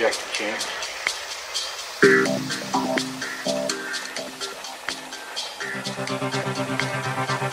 Jack Chance. Thank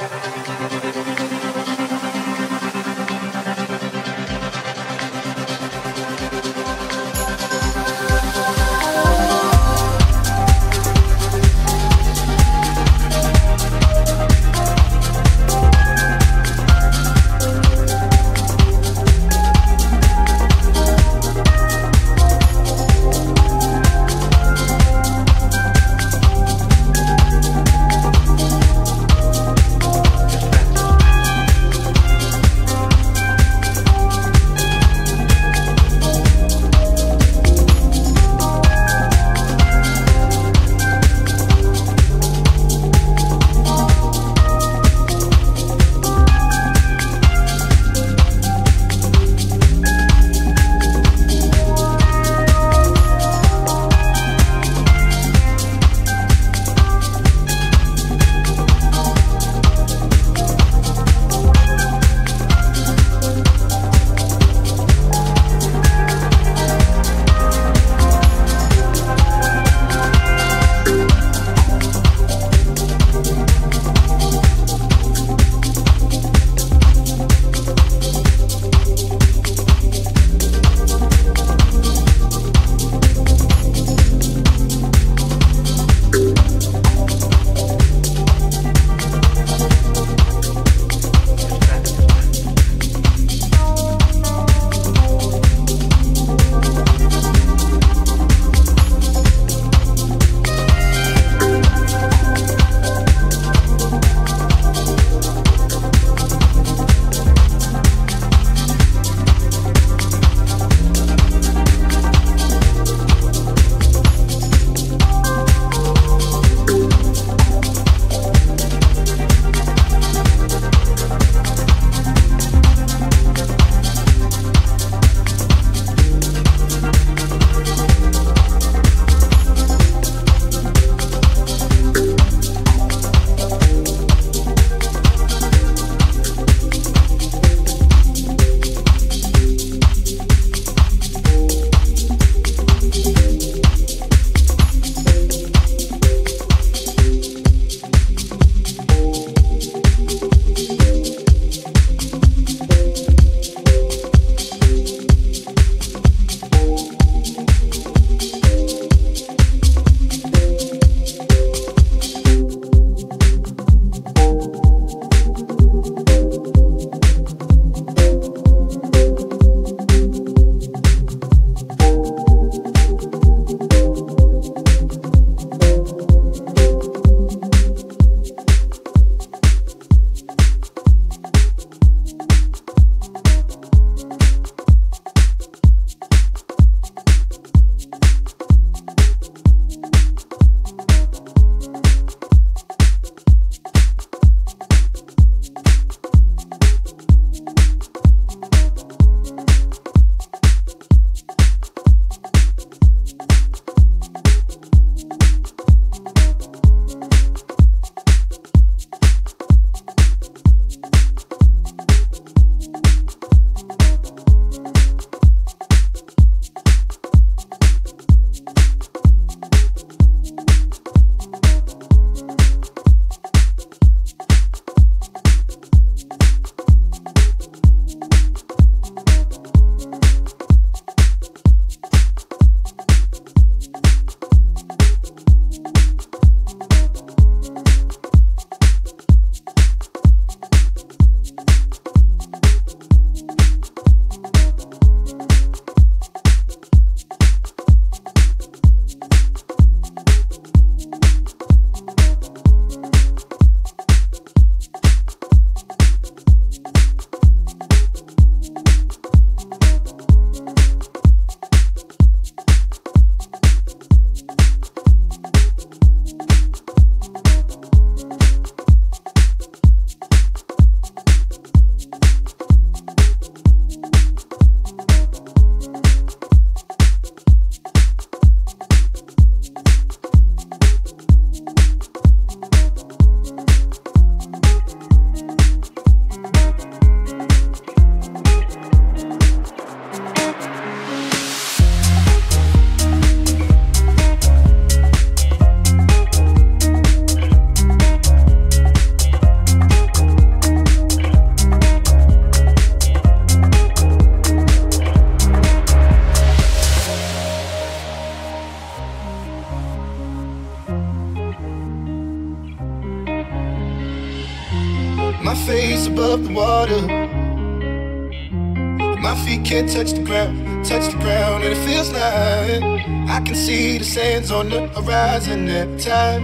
sands on the horizon every time.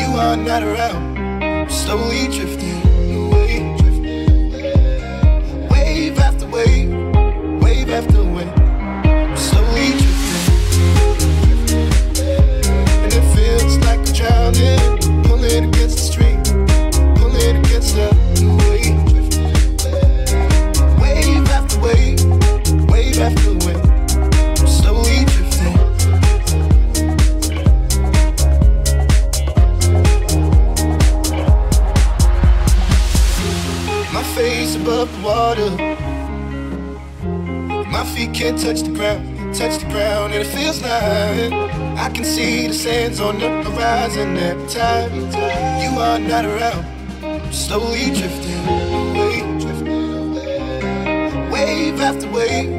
You are not around. rising every time you are not around. I'm slowly drifting away, drifting away. Wave after wave,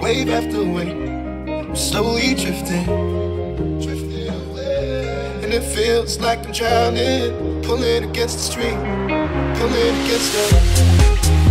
wave after wave. I'm slowly drifting, drifting away. And it feels like I'm drowning, pulling against the stream, pulling against the.